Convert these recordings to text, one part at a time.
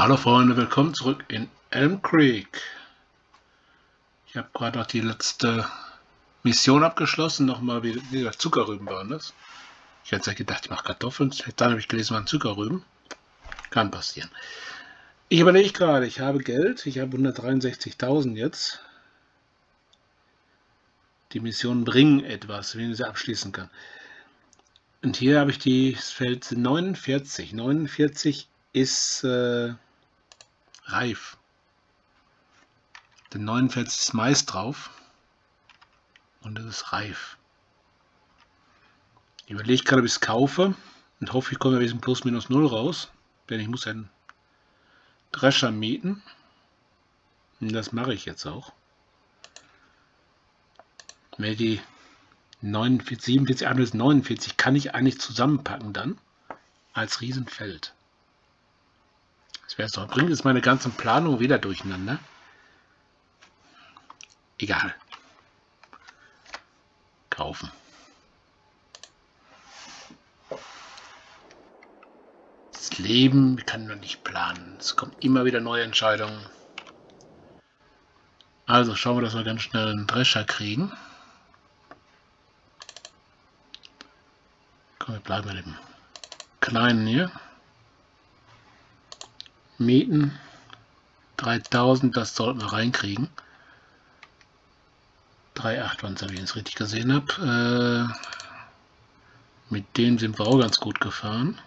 Hallo Freunde, willkommen zurück in Elm Creek. Ich habe gerade noch die letzte Mission abgeschlossen, nochmal wieder, wieder Zuckerrüben waren das. Ich hätte gedacht, ich mache Kartoffeln, dann habe ich gelesen, waren Zuckerrüben. Kann passieren. Ich überlege gerade, ich habe Geld, ich habe 163.000 jetzt. Die Missionen bringen etwas, wenn ich sie abschließen kann. Und hier habe ich die, das Feld 49. 49 ist äh, reif. Der 49 ist meist drauf. Und es ist reif. Ich überlege gerade, ob ich es kaufe und hoffe, ich komme bei diesem Plus minus 0 raus. Denn ich muss einen Drescher mieten. Und das mache ich jetzt auch. Wenn die 49, 47, 48, 49 kann ich eigentlich zusammenpacken dann als Riesenfeld. Wäre doch. Bringt jetzt meine ganze Planung wieder durcheinander. Egal. Kaufen. Das Leben kann man nicht planen. Es kommen immer wieder neue Entscheidungen. Also schauen wir, dass wir ganz schnell einen Drescher kriegen. Komm, wir bleiben bei dem kleinen hier. Mieten 3000, das sollten wir reinkriegen. 3,8 waren es, wenn ich es richtig gesehen habe. Äh, mit dem sind wir auch ganz gut gefahren.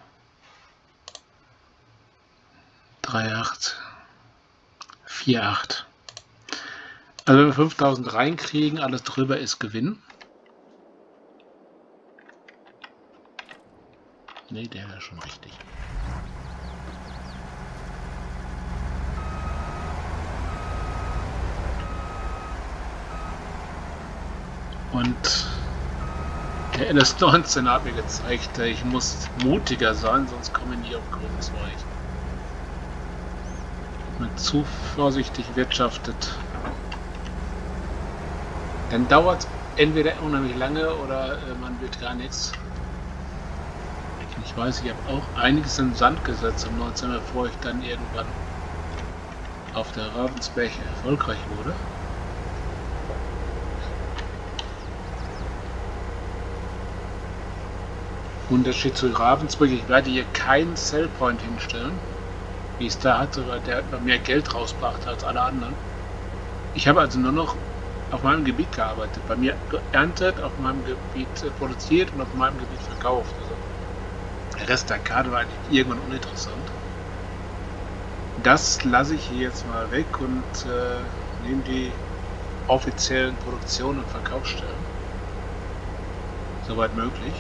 3,8, 4,8. Also wenn wir 5000 reinkriegen, alles drüber ist Gewinn. Ne, der wäre schon richtig. Und der LS19 hat mir gezeigt, ich muss mutiger sein, sonst komme ich nie auf grünes Reich. Man zu vorsichtig wirtschaftet, dann dauert es entweder unheimlich lange oder äh, man wird gar nichts. Ich weiß, ich habe auch einiges in Sand gesetzt um 19, bevor ich dann irgendwann auf der Ravensberg erfolgreich wurde. Unterschied zu Ravensburg, ich werde hier keinen Sellpoint hinstellen, wie es da hatte, weil der mehr Geld rausbrachte als alle anderen. Ich habe also nur noch auf meinem Gebiet gearbeitet, bei mir geerntet, auf meinem Gebiet produziert und auf meinem Gebiet verkauft. Also der Rest der Karte war eigentlich irgendwann uninteressant. Das lasse ich hier jetzt mal weg und äh, nehme die offiziellen Produktionen und Verkaufsstellen. Soweit möglich.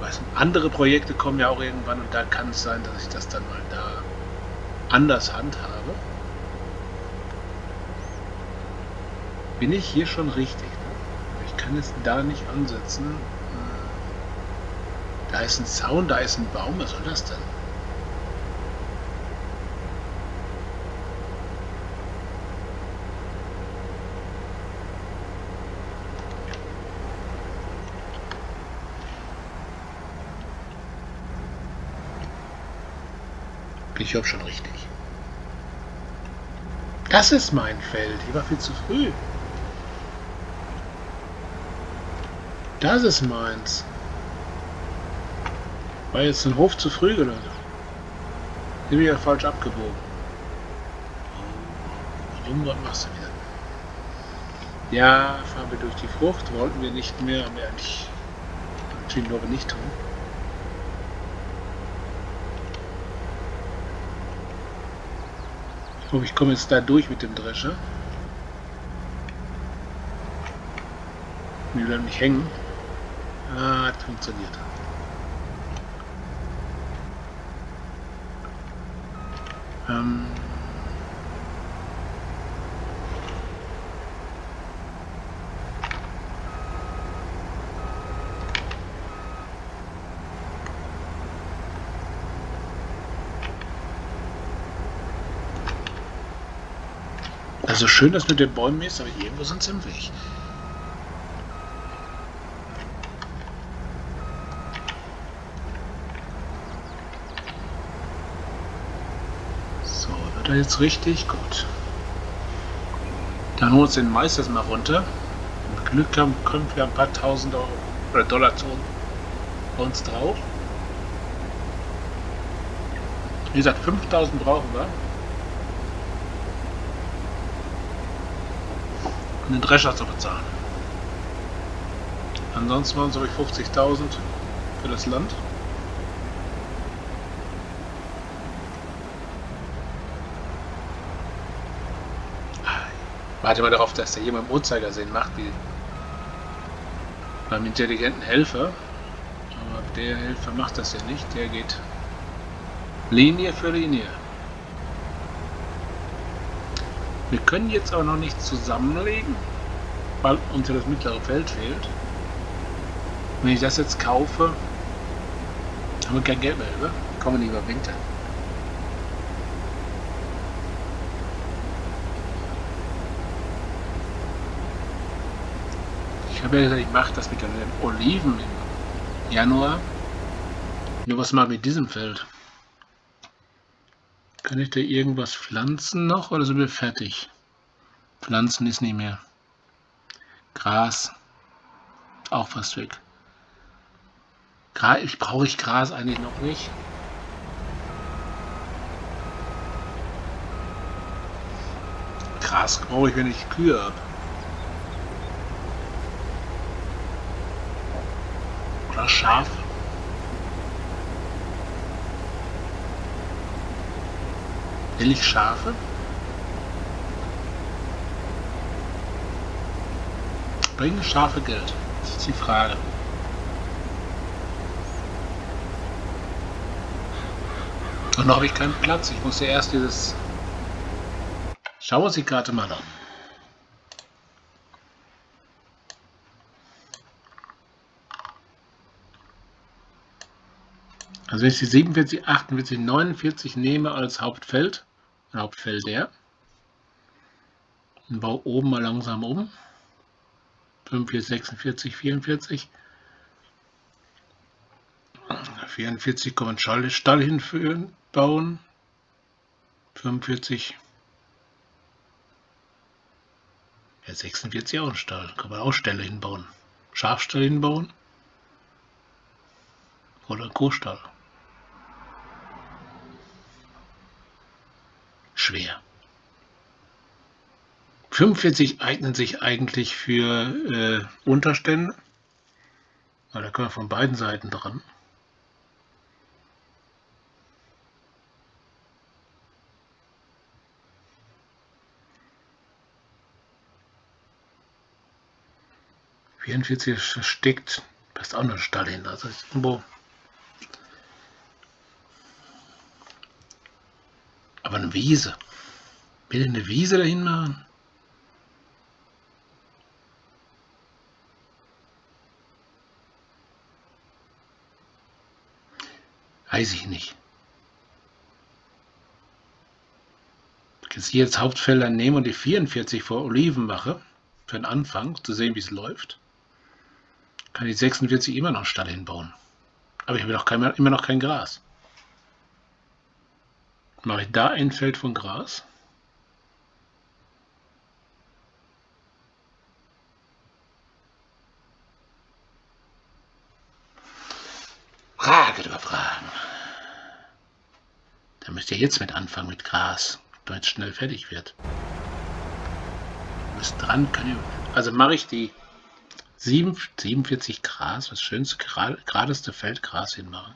Weiß, andere Projekte kommen ja auch irgendwann und da kann es sein, dass ich das dann mal da anders handhabe. bin ich hier schon richtig. Ich kann es da nicht ansetzen. Da ist ein Zaun, da ist ein Baum. Was soll das denn? Ich auch schon richtig. Das ist mein Feld. Hier war viel zu früh. Das ist meins. War jetzt ein Hof zu früh oder so? Bin ja falsch abgebogen. Oh, dumm, was machst du wieder? Ja, fahren wir durch die Frucht, wollten wir nicht mehr, haben wir eigentlich entschieden, aber nicht tun. Ich hoffe, ich komme jetzt da durch mit dem Drescher. Wir bleiben nicht hängen. Ah, hat funktioniert. Ähm Also schön, dass mit den Bäumen ist, aber irgendwo sind sie im Weg. So, wird er jetzt richtig? Gut. Dann holen wir uns den Meisters mal runter. Mit Glück haben, können wir ein paar tausend Euro oder Dollar zu uns drauf. Wie gesagt, 5000 brauchen wir. Den Drescher zu bezahlen. Ansonsten waren es, glaube ich, 50.000 für das Land. Warte mal darauf, dass der jemand im Uhrzeigersinn macht, wie beim intelligenten Helfer. Aber der Helfer macht das ja nicht, der geht Linie für Linie. Wir können jetzt auch noch nicht zusammenlegen, weil uns ja das mittlere Feld fehlt. Wenn ich das jetzt kaufe, haben wir kein Geld mehr über. Kommen wir über Winter. Ich habe ja gesagt, ich mache das mit den Oliven im Januar. Nur was mal mit diesem Feld? Kann ich da irgendwas pflanzen noch oder sind wir fertig? Pflanzen ist nicht mehr. Gras. Auch fast weg. Ich brauche ich Gras eigentlich noch nicht. Gras brauche ich, wenn ich Kühe habe. Oder Schafe. Will ich Schafe? Bringen Schafe Geld? Das ist die Frage. Und noch habe ich keinen Platz. Ich muss ja erst dieses... Schauen wir uns die Karte mal an. Also wenn ich die 47, 48, 49 nehme als Hauptfeld, Hauptfelder, und baue oben mal langsam um, 45, 46, 44, 44 kann man Stall, Stall hinführen, bauen, 45, ja 46 auch ein Stall, kann man auch Ställe hinbauen, Schafstall hinbauen. Oder Kuhstall. Schwer. 45 eignen sich eigentlich für äh, Unterstände, weil da können wir von beiden Seiten dran. Vierundvierzig versteckt, passt auch noch ein Stall hin. Also irgendwo Aber eine Wiese. Will eine Wiese dahin machen? Weiß ich nicht. Ich hier jetzt Hauptfelder nehme und die 44 vor Oliven mache, für den Anfang, zu sehen, wie es läuft, kann ich 46 immer noch Stall hinbauen. Aber ich habe noch kein, immer noch kein Gras. Mache ich da ein Feld von Gras? Frage über Fragen. Da müsst ihr jetzt mit anfangen mit Gras, damit es schnell fertig wird. Müsst dran, ihr, also mache ich die 47 Gras, das schönste, geradeste Feldgras hinmachen.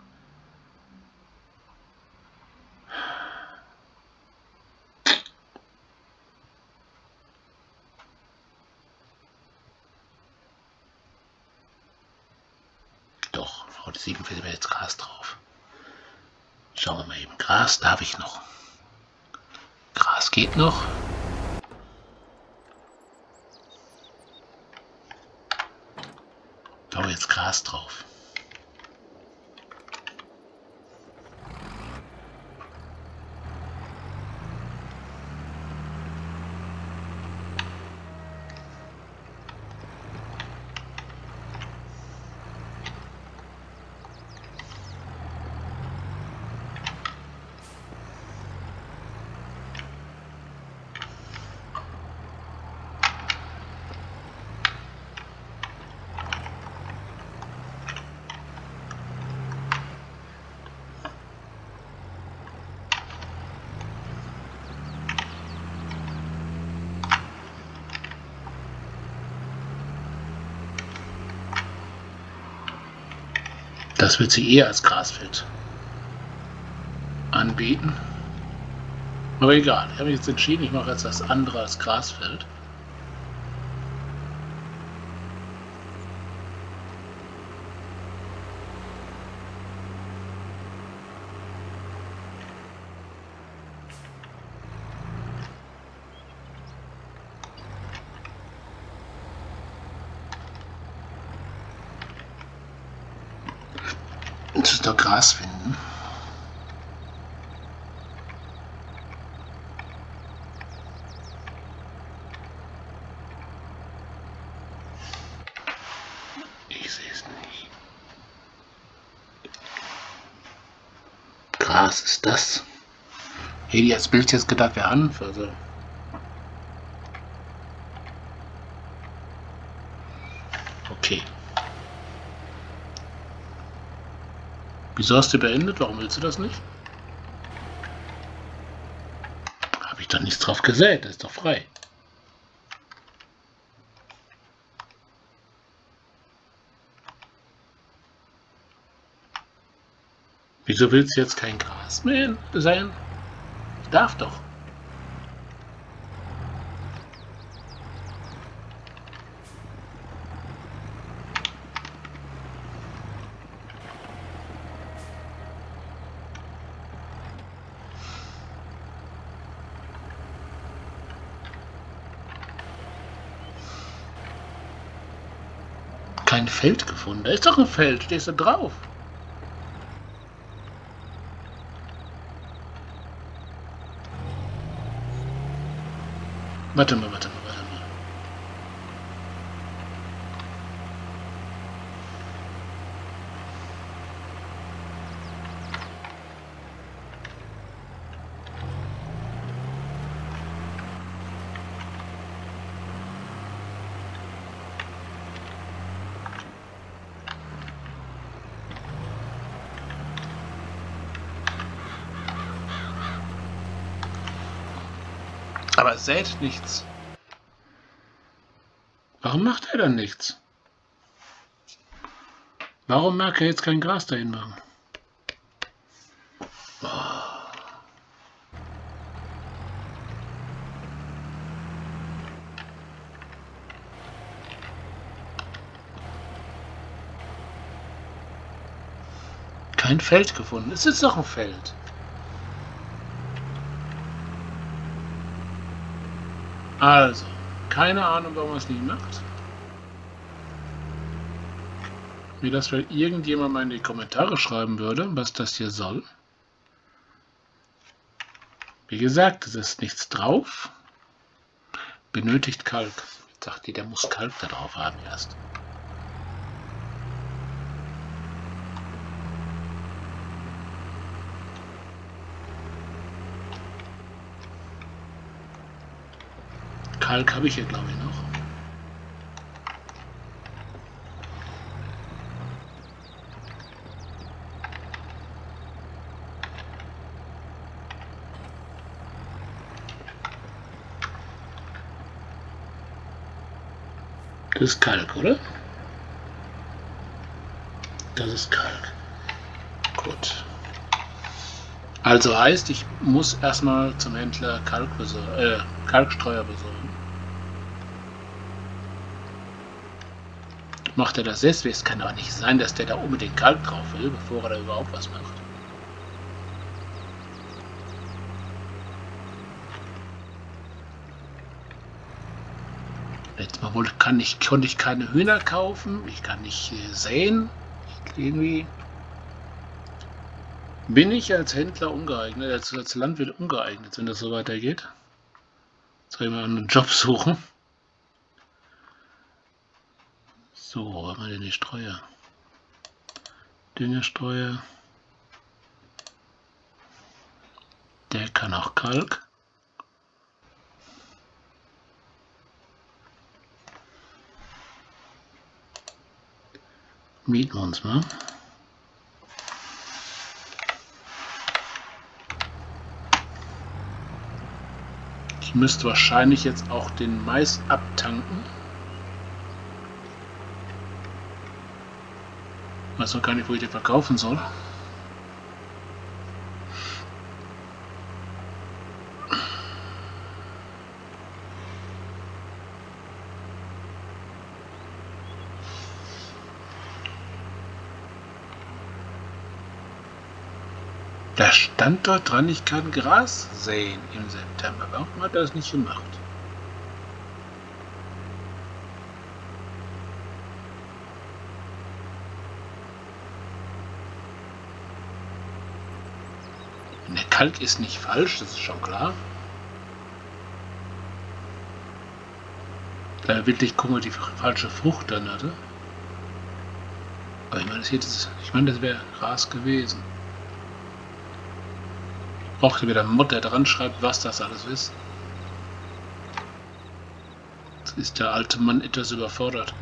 Haut 7 cm jetzt Gras drauf. Schauen wir mal eben. Gras darf ich noch. Gras geht noch. Da jetzt Gras drauf. Das wird sie eher als Grasfeld anbieten. Aber egal, ich habe mich jetzt entschieden, ich mache jetzt das andere als Grasfeld. Jetzt ist doch Gras finden. Ich sehe es nicht. Gras ist das. Hedi als Bild jetzt gedacht, wer an. Also. Okay. Wieso hast du beendet? Warum willst du das nicht? Habe ich doch nichts drauf gesät, das ist doch frei. Wieso willst du jetzt kein Gras mehr sein? Darf doch. Kein Feld gefunden. Da ist doch ein Feld. Stehst du drauf? Warte mal, warte mal, warte mal. Aber sät nichts. Warum macht er dann nichts? Warum mag er jetzt kein Gras dahin machen? Kein Feld gefunden. Es ist doch ein Feld. Also, keine Ahnung, warum er es nicht macht. Mir das vielleicht irgendjemand mal in die Kommentare schreiben würde, was das hier soll. Wie gesagt, es ist nichts drauf. Benötigt Kalk. Jetzt sagt die, der muss Kalk da drauf haben erst. Kalk habe ich hier, glaube ich, noch. Das ist Kalk, oder? Das ist Kalk. Gut. Also heißt, ich muss erstmal zum Händler Kalk äh, Kalkstreuer besorgen. Macht er das deswegen? Es kann doch nicht sein, dass der da unbedingt Kalk drauf will, bevor er da überhaupt was macht. Letztes Mal wohl kann ich, konnte ich keine Hühner kaufen, ich kann nicht äh, säen. Irgendwie bin ich als Händler ungeeignet, als, als Landwirt ungeeignet, wenn das so weitergeht. Soll ich mal einen Job suchen? So, wo haben wir denn die Streuer? Düngestreuer. Der kann auch Kalk. Mieten wir uns mal. Ich müsste wahrscheinlich jetzt auch den Mais abtanken. Weiß noch gar nicht, wo ich den verkaufen soll. Da stand dort dran, ich kann Gras säen im September. Warum hat er das nicht gemacht? Kalk ist nicht falsch, das ist schon klar. Da wirklich gucken, die falsche Frucht dann hatte. Aber ich meine, das, das, ich meine, das wäre Gras gewesen brauchte wieder einen Mod, der dran schreibt, was das alles ist. Jetzt ist der alte Mann etwas überfordert.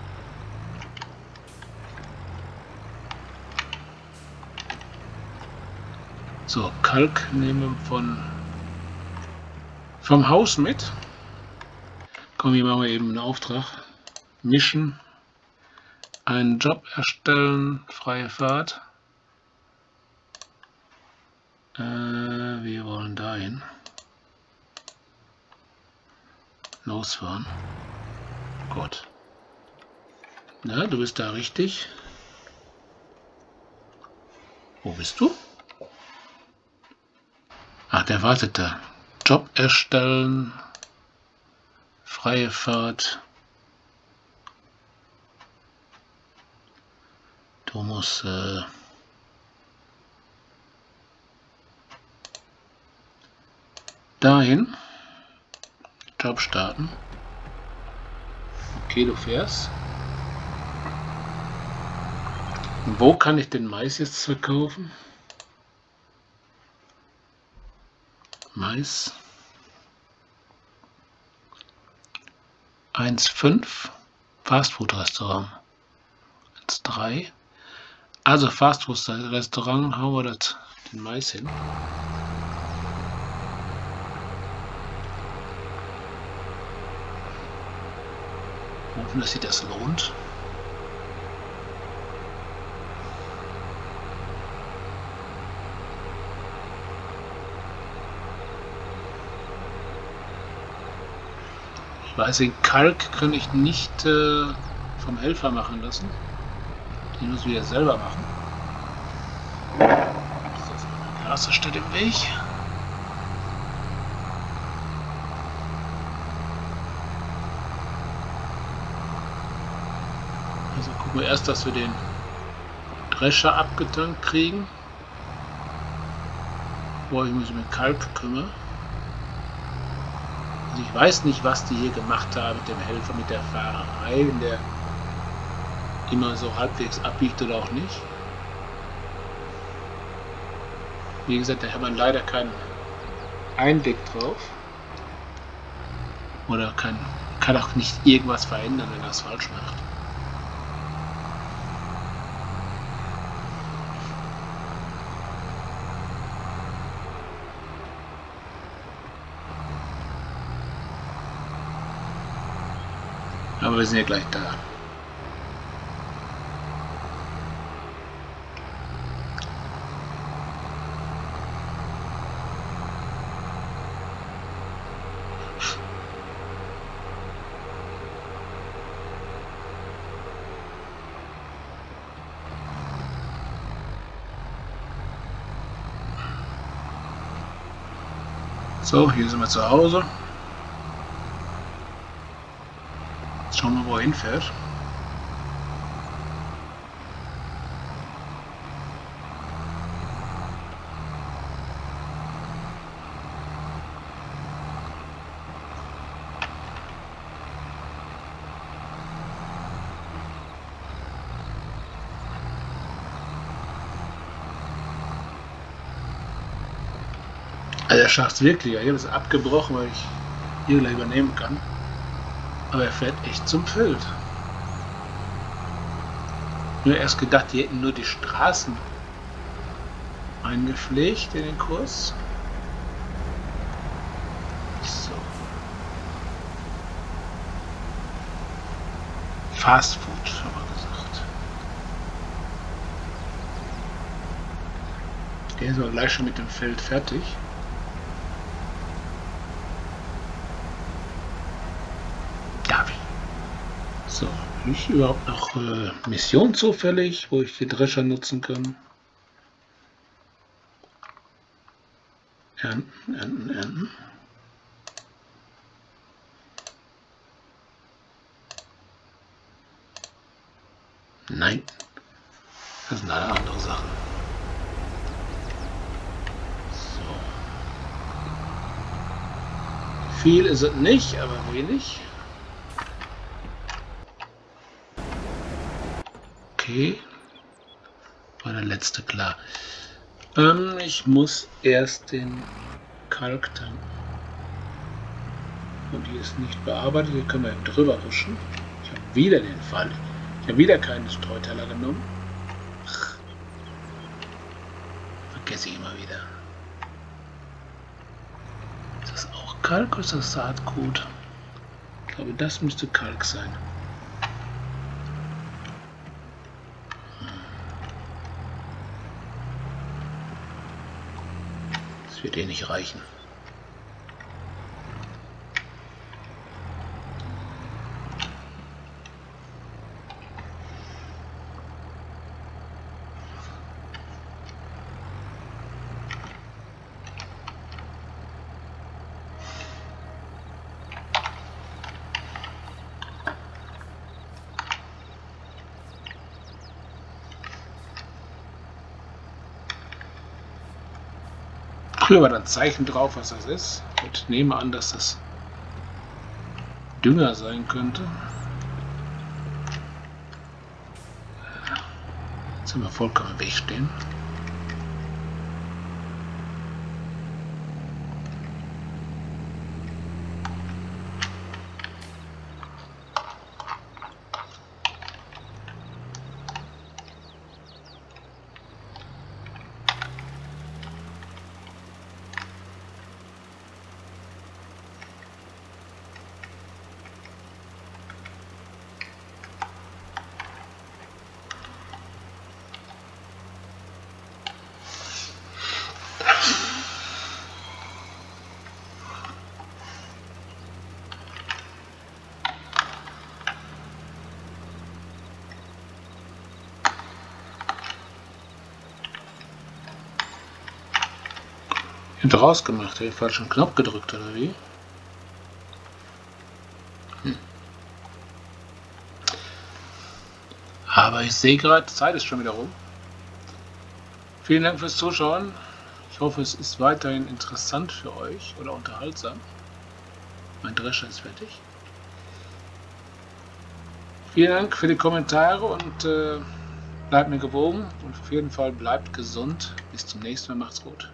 So, Kalk nehmen von vom Haus mit. Komm, hier machen wir eben einen Auftrag. Mischen, einen Job erstellen, freie Fahrt. Äh, wir wollen dahin. Losfahren. Gut. Na, du bist da richtig. Wo bist du? Ach, der wartet da. Job erstellen. Freie Fahrt. Du musst... Äh dahin. Job starten. Okay, du fährst. Wo kann ich den Mais jetzt verkaufen? Mais. 1,5 Fastfood Restaurant 1,3 also Fastfood Restaurant hauen wir das, den Mais hin. Hoffen, dass sich das lohnt. Ich weiß, den Kalk kann ich nicht äh, vom Helfer machen lassen. Den muss wir selber machen. Das ist steht im Weg. Nur erst, dass wir den Drescher abgetankt kriegen. Bevor ich mich mit Kalk kümmere. Also ich weiß nicht, was die hier gemacht haben mit dem Helfer, mit der Fahrerei, wenn der immer so halbwegs abbiegt oder auch nicht. Wie gesagt, da hat man leider keinen Einblick drauf. Oder kann, kann auch nicht irgendwas verändern, wenn er es falsch macht. Aber wir sind ja gleich da. So, hier sind wir zu Hause. Schauen wir, wo er hinfährt. Also er schafft es wirklich. Ich habe es abgebrochen, weil ich hier gleich übernehmen kann. Aber er fährt echt zum Feld. Nur erst gedacht, die hätten nur die Straßen eingepflegt in den Kurs. So. Fast Food, schon mal gesagt. Der ist aber gleich schon mit dem Feld fertig. Ich überhaupt noch äh, Mission zufällig, wo ich die Drescher nutzen kann? Ernten, ernten, ernten. Nein, das sind alle andere Sachen. So. Viel ist es nicht, aber wenig. Okay. War der letzte klar. Ähm, ich muss erst den Kalk tanken. Und die ist nicht bearbeitet. Hier können wir drüber huschen. Ich habe wieder den Fall. Ich habe wieder keinen Streuteller genommen. Ach. Vergesse ich immer wieder. Ist das auch Kalk oder ist das Saatgut? Ich glaube, das müsste Kalk sein. Wird eh nicht reichen. Früher war da ein Zeichen drauf, was das ist. Ich nehme an, dass das Dünger sein könnte. Jetzt sind wir vollkommen im Weg stehen. Hinter rausgemacht, habe ich falschen Knopf gedrückt oder wie? Hm. Aber ich sehe gerade, Zeit ist schon wieder rum. Vielen Dank fürs Zuschauen. Ich hoffe, es ist weiterhin interessant für euch oder unterhaltsam. Mein Drescher ist fertig. Vielen Dank für die Kommentare und äh, bleibt mir gewogen und auf jeden Fall bleibt gesund. Bis zum nächsten Mal. Macht's gut.